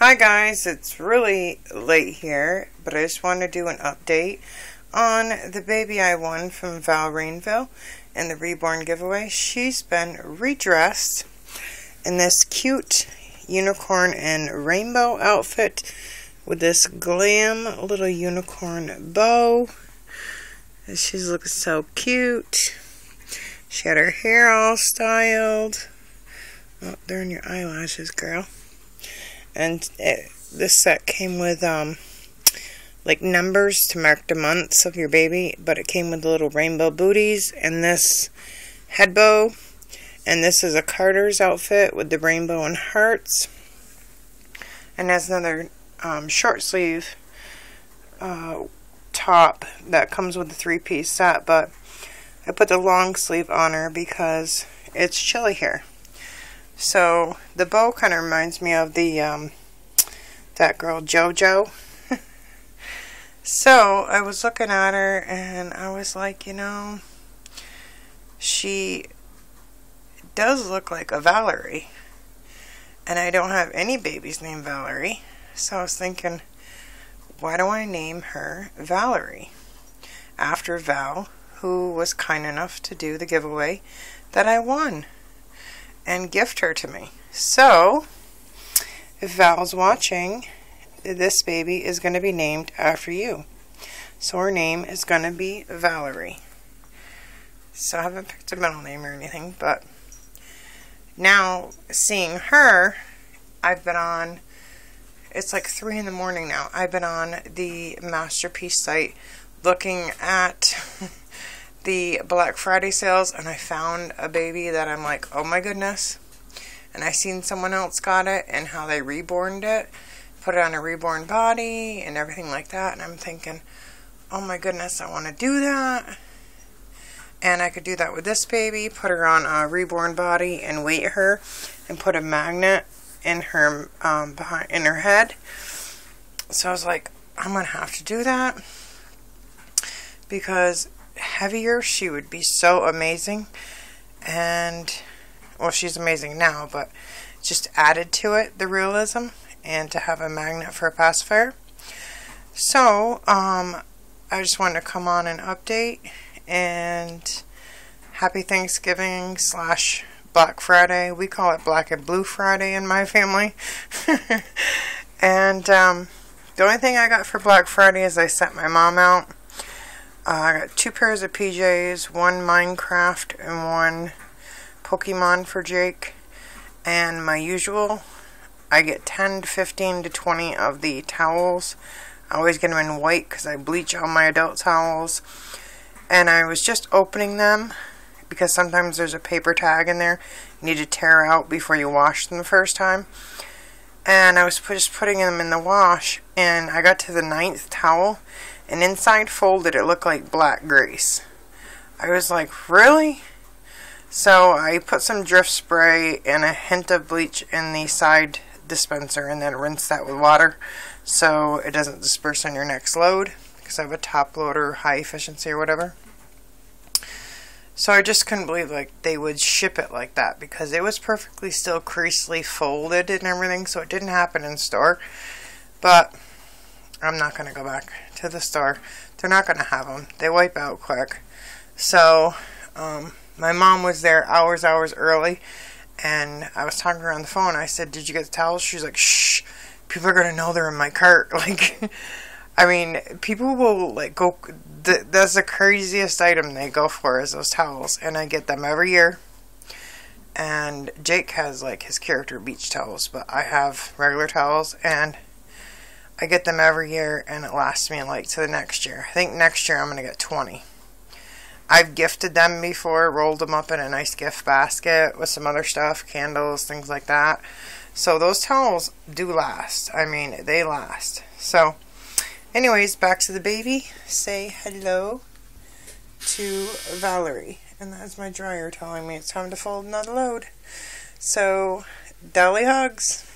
Hi guys, it's really late here, but I just want to do an update on the baby I won from Val Rainville in the Reborn giveaway. She's been redressed in this cute unicorn and rainbow outfit with this glam little unicorn bow. She's looking so cute. She had her hair all styled. Oh, they're in your eyelashes, girl and it, this set came with um like numbers to mark the months of your baby, but it came with little rainbow booties and this head bow. And this is a Carter's outfit with the rainbow and hearts. And has another um, short sleeve uh, top that comes with the three piece set, but I put the long sleeve on her because it's chilly here. So the bow kind of reminds me of the um, that girl JoJo. so I was looking at her and I was like, you know, she does look like a Valerie. And I don't have any babies named Valerie. So I was thinking, why do I name her Valerie? After Val, who was kind enough to do the giveaway that I won and gift her to me. So, if Val's watching, this baby is going to be named after you. So her name is going to be Valerie. So I haven't picked a middle name or anything, but now seeing her, I've been on, it's like 3 in the morning now. I've been on the Masterpiece site looking at the Black Friday sales and I found a baby that I'm like, oh my goodness. And I seen someone else got it and how they reborned it, put it on a reborn body and everything like that. And I'm thinking, oh my goodness, I want to do that. And I could do that with this baby, put her on a reborn body and weight her and put a magnet in her um, behind in her head. So I was like, I'm gonna have to do that because heavier, she would be so amazing. And, well, she's amazing now, but just added to it the realism and to have a magnet for a pacifier. So, um, I just wanted to come on and update and happy Thanksgiving slash Black Friday. We call it Black and Blue Friday in my family. and um, the only thing I got for Black Friday is I sent my mom out uh, I got two pairs of PJs, one Minecraft and one Pokemon for Jake. And my usual, I get 10 to 15 to 20 of the towels. I always get them in white because I bleach all my adult towels. And I was just opening them because sometimes there's a paper tag in there you need to tear out before you wash them the first time. And I was just putting them in the wash, and I got to the ninth towel, and inside folded it looked like black grease. I was like, really? So I put some Dreft spray and a hint of bleach in the side dispenser and then rinse that with water so it doesn't disperse on your next load because I have a top loader high efficiency or whatever. So I just couldn't believe like they would ship it like that because it was perfectly still creasely folded and everything so it didn't happen in store. But I'm not going to go back to the store. They're not going to have them. They wipe out quick. So, um, my mom was there hours, hours early, and I was talking to her on the phone. I said, Did you get the towels? She's like, Shh, people are going to know they're in my cart. Like, I mean, people will, like, go. Th- that's the craziest item they go for is those towels, and I get them every year. And Jake has, like, his character beach towels, but I have regular towels, and I get them every year and it lasts me like to the next year. I think next year I'm going to get 20. I've gifted them before, rolled them up in a nice gift basket with some other stuff, candles, things like that. So those towels do last. I mean, they last. So, anyways, back to the baby. Say hello to Valerie. And that's my dryer telling me it's time to fold another load. So, deli hugs.